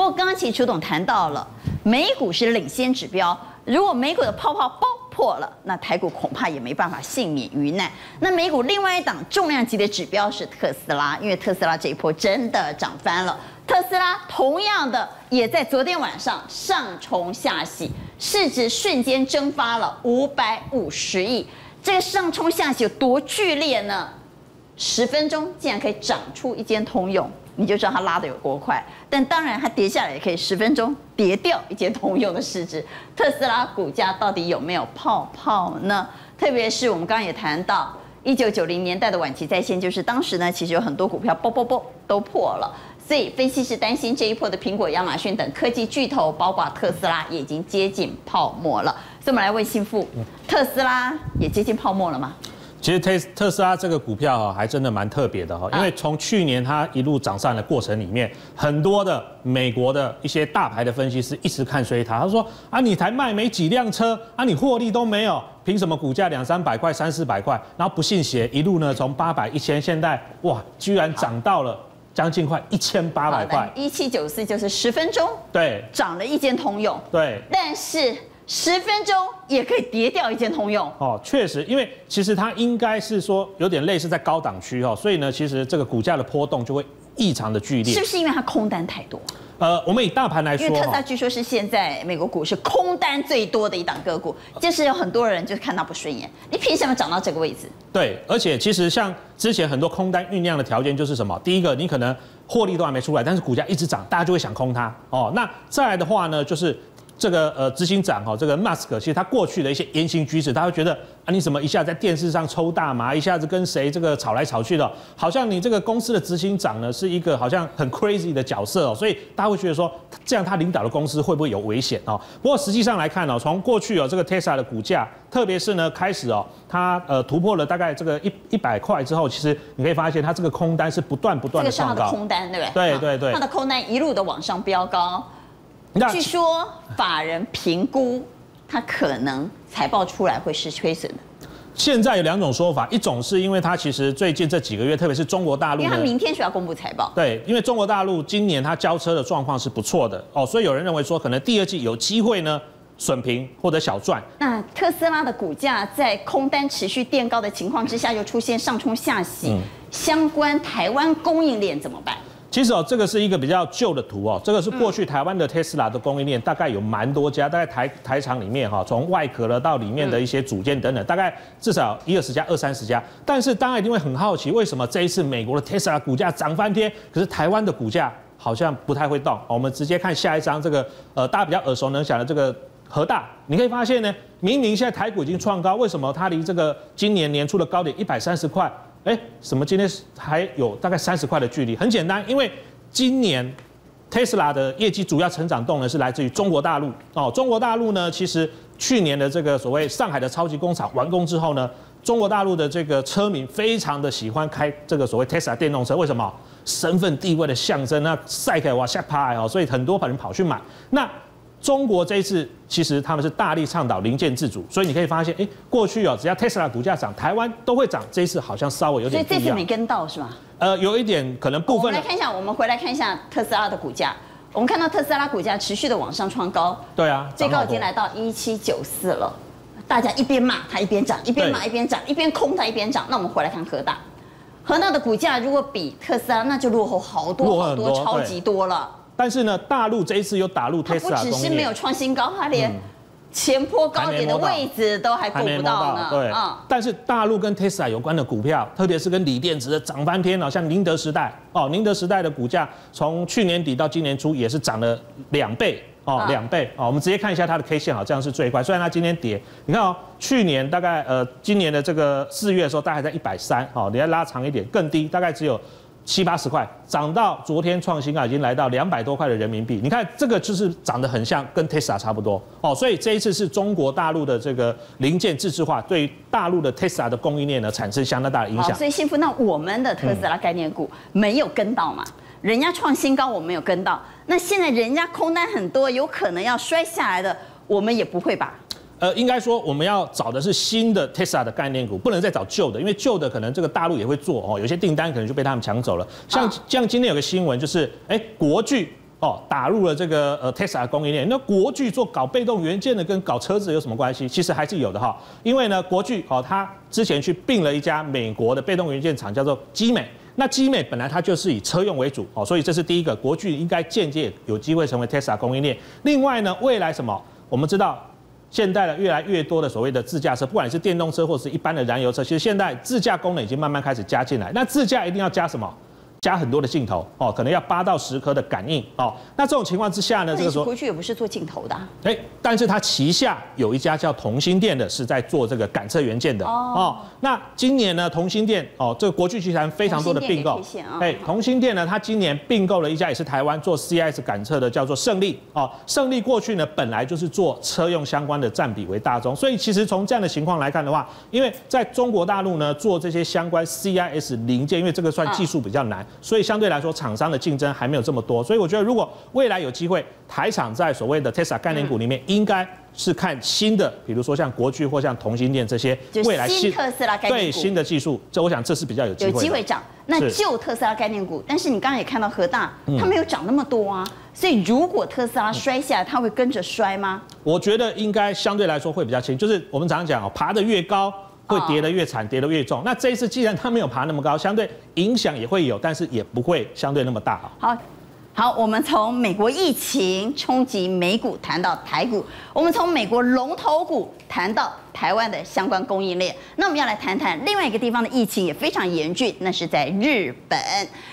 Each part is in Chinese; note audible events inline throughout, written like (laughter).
不过刚刚其实楚董谈到了美股是领先指标，如果美股的泡泡爆破了，那台股恐怕也没办法幸免于难。那美股另外一档重量级的指标是特斯拉，因为特斯拉这一波真的涨翻了。特斯拉同样的也在昨天晚上上冲下洗，市值瞬间蒸发了五百五十亿。这个上冲下洗有多剧烈呢？十分钟竟然可以涨出一间通用，你就知道它拉的有多快。但当然，它跌下来也可以十分钟跌掉一间通用的市值。特斯拉股价到底有没有泡泡呢？特别是我们刚刚也谈到，一九九零年代的晚期在线，就是当时呢，其实有很多股票啵啵啵都破了。所以分析师担心这一波的苹果、亚马逊等科技巨头，包括特斯拉，也已经接近泡沫了。所以我们来问幸福，特斯拉也接近泡沫了吗？其实特特斯拉这个股票哈，还真的蛮特别的哈，因为从去年它一路涨上的过程里面，很多的美国的一些大牌的分析师一直看衰它。他说啊，你才卖没几辆车啊，你获利都没有，凭什么股价两三百块、三四百块？然后不信邪，一路呢从八百、一千，现在哇，居然涨到了将近快一千八百块。一七九四就是十分钟，对，涨了一间通用，对，但是。十分钟也可以跌掉一件通用哦，确实，因为其实它应该是说有点类似在高档区哦，所以呢，其实这个股价的波动就会异常的剧烈。是不是因为它空单太多？呃，我们以大盘来说，因为特斯拉据说是现在美国股市空单最多的一档个股，就是有很多人就是看它不顺眼，你凭什么涨到这个位置？对，而且其实像之前很多空单酝酿的条件就是什么？第一个，你可能获利都还没出来，但是股价一直涨，大家就会想空它哦。那再来的话呢，就是。这个呃，执行长哈，这个 Musk 其实他过去的一些言行举止，他会觉得啊，你怎么一下在电视上抽大麻，一下子跟谁这个吵来吵去的，好像你这个公司的执行长呢是一个好像很 crazy 的角色哦，所以大家会觉得说，这样他领导的公司会不会有危险哦？不过实际上来看哦，从过去哦这个 Tesla 的股价，特别是呢开始哦，它呃突破了大概这个一一百块之后，其实你可以发现它这个空单是不断不断的上高。这个是它的空单，对不对？对对对。它的空单一路的往上飙高。据说法人评估，它可能财报出来会是亏损的。现在有两种说法，一种是因为它其实最近这几个月，特别是中国大陆，因为它明天需要公布财报。对，因为中国大陆今年它交车的状况是不错的哦，所以有人认为说，可能第二季有机会呢损平或者小赚。那特斯拉的股价在空单持续垫高的情况之下，又出现上冲下洗，相关台湾供应链怎么办？其实哦，这个是一个比较旧的图哦，这个是过去台湾的 Tesla 的供应链，大概有蛮多家，大概台台厂里面哈，从外壳了到里面的一些组件等等，大概至少一二十家、二三十家。但是大家一定会很好奇，为什么这一次美国的 Tesla 股价涨翻天，可是台湾的股价好像不太会动？我们直接看下一张，这个呃大家比较耳熟能详的这个和大，你可以发现呢，明明现在台股已经创高，为什么它离这个今年年初的高点一百三十块？哎，什么？今天还有大概三十块的距离，很简单，因为今年特斯拉的业绩主要成长动能是来自于中国大陆哦。中国大陆呢，其实去年的这个所谓上海的超级工厂完工之后呢，中国大陆的这个车民非常的喜欢开这个所谓特斯拉电动车，为什么？身份地位的象征，那晒开往下趴哦，所以很多人跑去买。那中国这一次其实他们是大力倡导零件自主，所以你可以发现，哎，过去哦，只要特斯拉股价涨，台湾都会涨。这一次好像稍微有点所以这次没跟到是吗？呃，有一点可能部分。我们来看一下，我们回来看一下特斯拉的股价。我们看到特斯拉股价持续的往上创高。对啊，最高已经来到一七九四了。大家一边骂它一边涨，一边骂一边涨，一边空它一边涨。那我们回来看和大，和大的股价如果比特斯拉，那就落后好多好多，超级多了。但是呢，大陆这一次又打入特斯拉，不只是没有创新高，它连前坡高点的位置都还够不到呢。对，但是大陆跟特斯拉有关的股票，特别是跟锂电池的涨翻天了，像宁德时代哦，宁德时代的股价从去年底到今年初也是涨了两倍哦，两倍哦。我们直接看一下它的 K 线啊，这样是最快。虽然它今天跌，你看哦，去年大概呃，今年的这个四月的时候，大概在一百三哦，你要拉长一点，更低，大概只有。七八十块涨到昨天创新啊，已经来到两百多块的人民币。你看这个就是长得很像，跟 Tesla 差不多哦。所以这一次是中国大陆的这个零件自制化，对大陆的 Tesla 的供应链呢产生相当大的影响。所以幸福，那我们的特斯拉概念股没有跟到嘛？人家创新高，我没有跟到。那现在人家空单很多，有可能要摔下来的，我们也不会吧？呃，应该说我们要找的是新的 Tesla 的概念股，不能再找旧的，因为旧的可能这个大陆也会做哦，有些订单可能就被他们抢走了。像像今天有个新闻就是，哎，国巨哦打入了这个呃 Tesla 供应链。那国巨做搞被动元件的，跟搞车子有什么关系？其实还是有的哈。因为呢，国巨哦，它之前去并了一家美国的被动元件厂，叫做基美。那基美本来它就是以车用为主哦，所以这是第一个，国巨应该间接有机会成为 Tesla 供应链。另外呢，未来什么？我们知道。现代的越来越多的所谓的自驾车，不管是电动车或者是一般的燃油车，其实现在自驾功能已经慢慢开始加进来。那自驾一定要加什么？加很多的镜头哦，可能要八到十颗的感应哦。那这种情况之下呢，这个时候回去也不是做镜头的。哎，但是它旗下有一家叫同心电的，是在做这个感测元件的哦。那今年呢，同心电哦，这个国际集团非常多的并购。哎，同心电呢，它今年并购了一家也是台湾做 CIS 感测的，叫做胜利哦。胜利过去呢，本来就是做车用相关的占比为大宗，所以其实从这样的情况来看的话，因为在中国大陆呢，做这些相关 CIS 零件，因为这个算技术比较难。所以相对来说，厂商的竞争还没有这么多，所以我觉得如果未来有机会，台厂在所谓的 Tesla 概念股里面，应该是看新的，比如说像国巨或像同心电这些未来新特斯拉概念股，对新的技术，这我想这是比较有机会有机会涨。那旧特斯拉概念股，但是你刚刚也看到核大，它没有涨那么多啊，所以如果特斯拉摔下来，它会跟着摔吗？我觉得应该相对来说会比较轻，就是我们常常讲哦，爬得越高。会跌得越惨，跌得越重。那这一次既然它没有爬那么高，相对影响也会有，但是也不会相对那么大。好，好，我们从美国疫情冲击美股谈到台股，我们从美国龙头股谈到台湾的相关供应链。那我们要来谈谈另外一个地方的疫情也非常严峻，那是在日本。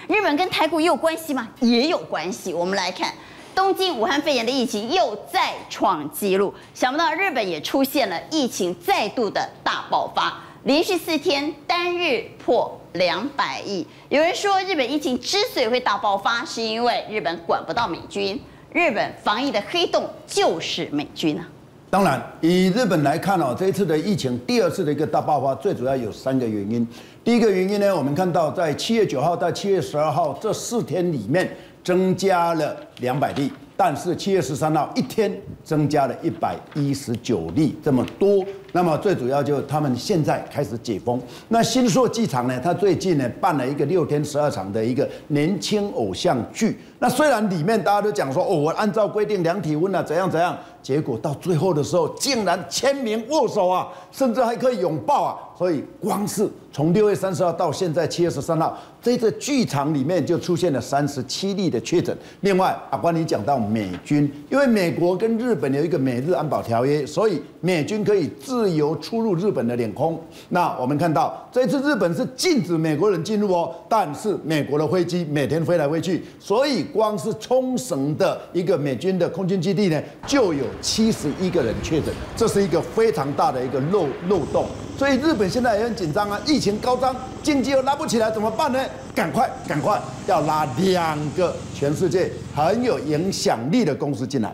日本跟台股也有关系吗？也有关系。我们来看。东京武汉肺炎的疫情又再创纪录，想不到日本也出现了疫情再度的大爆发，连续四天单日破两百亿。有人说，日本疫情之所以会大爆发，是因为日本管不到美军，日本防疫的黑洞就是美军啊。当然，以日本来看哦，这一次的疫情第二次的一个大爆发，最主要有三个原因。第一个原因呢，我们看到在七月九号到七月十二号这四天里面。增加了两百例，但是七月十三号一天增加了一百一十九例，这么多。那么最主要就他们现在开始解封。那新宿机场呢，他最近呢办了一个六天十二场的一个年轻偶像剧。那虽然里面大家都讲说，哦，我按照规定量体温啊，怎样怎样，结果到最后的时候，竟然签名握手啊，甚至还可以拥抱啊。所以光是从六月三十号到现在七月十三号，这个剧场里面就出现了三十七例的确诊。另外，阿关你讲到美军，因为美国跟日本有一个美日安保条约，所以美军可以自自由出入日本的领空。那我们看到这次日本是禁止美国人进入哦，但是美国的飞机每天飞来飞去，所以光是冲绳的一个美军的空军基地呢，就有七十一个人确诊，这是一个非常大的一个漏漏洞。所以日本现在也很紧张啊，疫情高涨，经济又拉不起来，怎么办呢？赶快，赶快要拉两个全世界很有影响力的公司进来。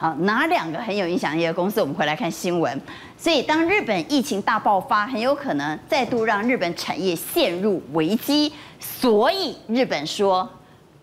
好，哪两个很有影响力的公司？我们回来看新闻。所以，当日本疫情大爆发，很有可能再度让日本产业陷入危机。所以，日本说。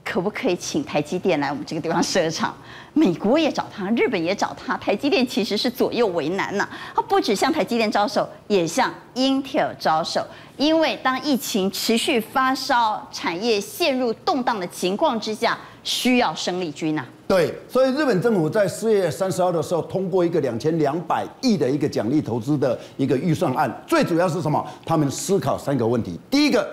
可不可以请台积电来我们这个地方设厂？美国也找他，日本也找他，台积电其实是左右为难呐。他不止向台积电招手，也向 Intel 招手。因为当疫情持续发烧，产业陷入动荡的情况之下，需要生力军呐。对，所以日本政府在四月三十号的时候通过一个两千两百亿的一个奖励投资的一个预算案，最主要是什么？他们思考三个问题：第一个，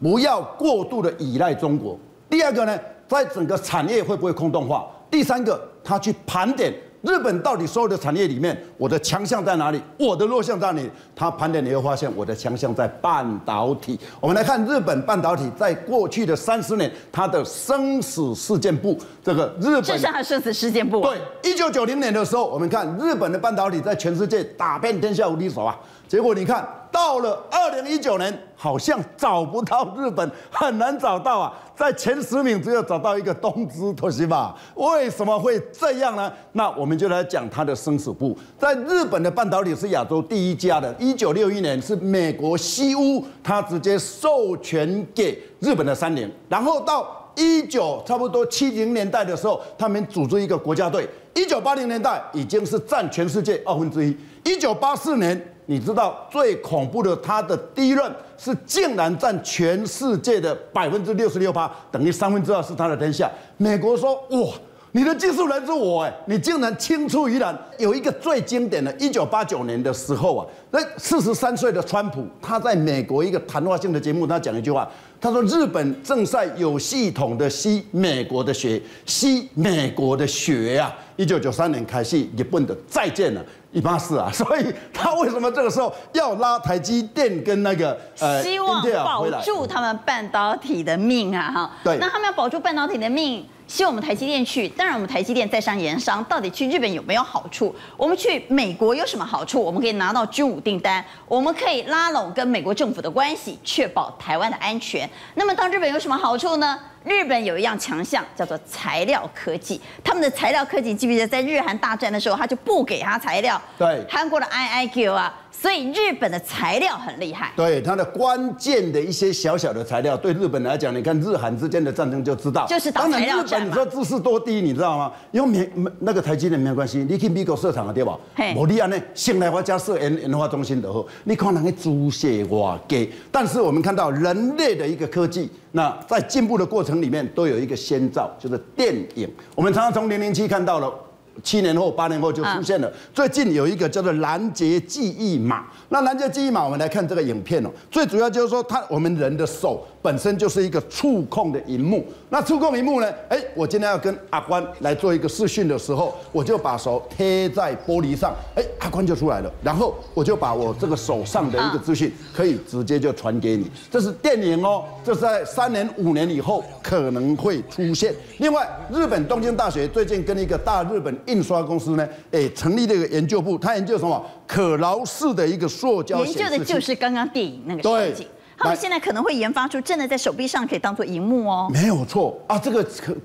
不要过度的依赖中国。第二个呢，在整个产业会不会空洞化？第三个，他去盘点日本到底所有的产业里面，我的强项在哪里，我的弱项在哪里？他盘点你会发现，我的强项在半导体。我们来看日本半导体在过去的三十年，它的生死事件簿，这个日本这是它生死事件簿。对，一九九零年的时候，我们看日本的半导体在全世界打遍天下无敌手啊。结果你看到了二零一九年，好像找不到日本，很难找到啊，在前十名只有找到一个东芝托西吧？为什么会这样呢？那我们就来讲它的生死簿。在日本的半导体是亚洲第一家的，一九六一年是美国西屋，它直接授权给日本的三菱，然后到一九差不多七零年代的时候，他们组织一个国家队，一九八零年代已经是占全世界二分之一，一九八四年。你知道最恐怖的，他的第一任是竟然占全世界的百分之六十六八，等于三分之二是他的天下。美国说：哇，你的技术来自我，哎，你竟然青出于蓝。有一个最经典的，一九八九年的时候啊，那四十三岁的川普，他在美国一个谈话性的节目，他讲一句话，他说日本正在有系统的吸美国的血，吸美国的血呀。一九九三年开始，日本的再见了，一八四啊，(laughs) 所以他为什么这个时候要拉台积电跟那个呃，希望保住他们半导体的命啊？哈，对，那他们要保住半导体的命。希望我们台积电去，当然我们台积电在商言商，到底去日本有没有好处？我们去美国有什么好处？我们可以拿到军武订单，我们可以拉拢跟美国政府的关系，确保台湾的安全。那么到日本有什么好处呢？日本有一样强项叫做材料科技，他们的材料科技记不记得在日韩大战的时候，他就不给他材料？对，韩国的 IIQ 啊。所以日本的材料很厉害，对它的关键的一些小小的材料，对日本来讲，你看日韩之间的战争就知道，就是打材料战你说知识多低，你知道吗？因为没那个台积电没有关系，你去美国设厂啊对吧？我利安呢，现代化加设研研发中心的后，你看那个猪血哇给，但是我们看到人类的一个科技，那在进步的过程里面都有一个先兆，就是电影。我们常常从零零七看到了。七年后、八年后就出现了。最近有一个叫做拦截记忆码。那拦截记忆码，我们来看这个影片哦。最主要就是说，它我们人的手。本身就是一个触控的荧幕，那触控荧幕呢？哎，我今天要跟阿关来做一个视讯的时候，我就把手贴在玻璃上，哎，阿关就出来了。然后我就把我这个手上的一个资讯，可以直接就传给你。这是电影哦，这是在三年、五年以后可能会出现。另外，日本东京大学最近跟一个大日本印刷公司呢，哎，成立了一个研究部，他研究什么？可挠式的一个塑胶研究的就是刚刚电影那个场景。他们现在可能会研发出真的在手臂上可以当做荧幕哦，没有错啊，这个可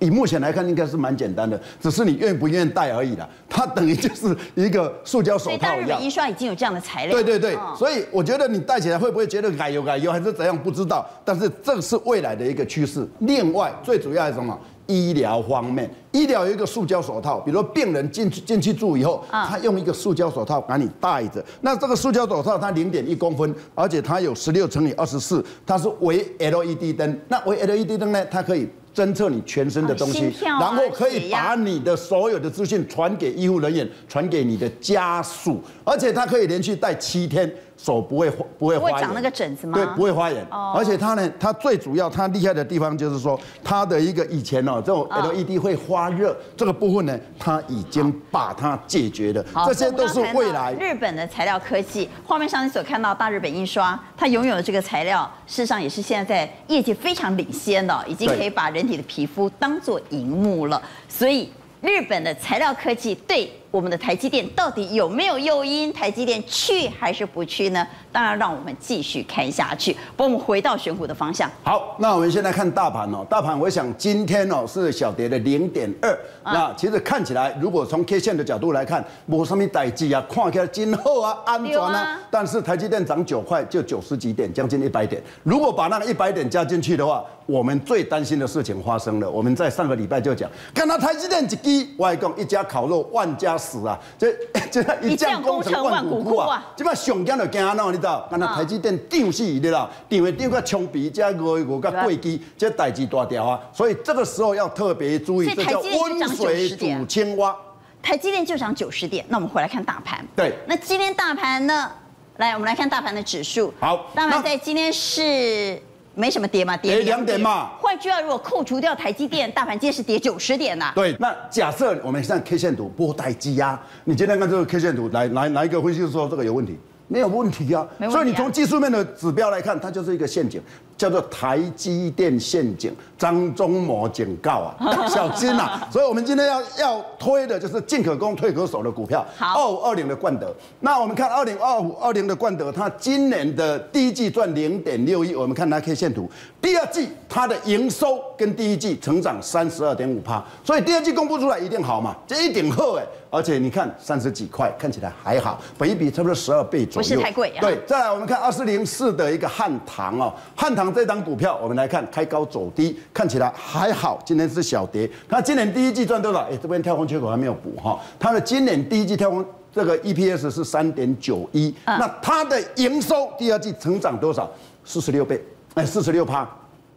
以目前来看应该是蛮简单的，只是你愿不愿意戴而已啦。它等于就是一个塑胶手套一样。所以日本印刷已经有这样的材料。对对对，所以我觉得你戴起来会不会觉得改油改油还是怎样？不知道，但是这是未来的一个趋势。另外，最主要是什么？医疗方面，医疗有一个塑胶手套，比如说病人进去进去住以后，他用一个塑胶手套把你戴着。那这个塑胶手套它零点一公分，而且它有十六乘以二十四，它是微 LED 灯。那微 LED 灯呢，它可以侦测你全身的东西，然后可以把你的所有的资讯传给医护人员，传给你的家属，而且它可以连续戴七天。手不会不会会长那个疹子吗？对，不会发炎。哦。而且它呢，它最主要它厉害的地方就是说，它的一个以前哦，这种 LED 会发热这个部分呢，它已经把它解决了。这些都是未来。日本的材料科技，画面上你所看到大日本印刷，它拥有的这个材料，事实上也是现在在业界非常领先的，已经可以把人体的皮肤当做荧幕了。所以日本的材料科技对。我们的台积电到底有没有诱因台积电去还是不去呢？当然，让我们继续看下去。不过，我们回到选股的方向。好，那我们现在看大盘哦。大盘，我想今天哦是小跌的零点二。那其实看起来，如果从 K 线的角度来看，没什么代志啊，看起来今后啊安全啊。但是台积电涨九块，就九十几点，将近一百点。如果把那个一百点加进去的话，我们最担心的事情发生了。我们在上个礼拜就讲，看到台积电一击，外公一家烤肉，万家。死啊！这 (laughs) 这一将功成万骨枯啊！这摆上惊就惊喏，你知道？干那台积电涨死你啦，涨的涨个枪毙，加五五个贵机，这代志大条啊！所以这个时候要特别注意，这叫温水煮青蛙。台积电就涨九十点，那我们回来看大盘。对，那今天大盘呢？来，我们来看大盘的指数。好，大盘在今天是。没什么跌嘛，跌两点嘛。换句话，如果扣除掉台积电，大盘今天是跌九十点呐。对，那假设我们像 K 线图波带积压，你今天看这个 K 线图，来来哪一个分析师说这个有问题？没有问题啊。所以你从技术面的指标来看，它就是一个陷阱。叫做台积电陷阱，张忠谋警告啊，(laughs) 小心呐！所以，我们今天要要推的就是进可攻退可守的股票。好，二五二零的冠德。那我们看二零二五二零的冠德，它今年的第一季赚零点六亿，我们看它 K 线图。第二季它的营收跟第一季成长三十二点五趴，所以第二季公布出来一定好嘛？这一顶厚哎，而且你看三十几块，看起来还好，本一比差不多十二倍左右，不是太贵啊。对，再来我们看二四零四的一个汉唐哦，汉唐。这张股票，我们来看开高走低，看起来还好。今天是小跌，它今年第一季赚多少？哎，这边跳空缺口还没有补哈。它的今年第一季跳空这个 EPS 是三点九一，那它的营收第二季成长多少？四十六倍，哎，四十六趴。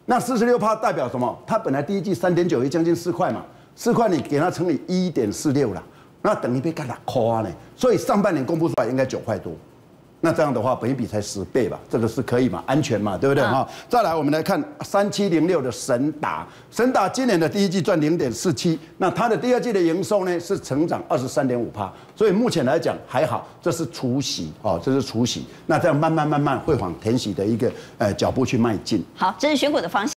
那四十六趴代表什么？它本来第一季三点九一，将近四块嘛。四块你给它乘以一点四六了，那等于被干了夸呢。所以上半年公布出来应该九块多。那这样的话，本一比才十倍吧，这个是可以嘛？安全嘛，对不对哈？再来，我们来看三七零六的神达，神达今年的第一季赚零点四七，那它的第二季的营收呢是成长二十三点五趴，所以目前来讲还好，这是除息哦，这是除息，那这样慢慢慢慢会往填息的一个呃脚步去迈进。好，这是选股的方向。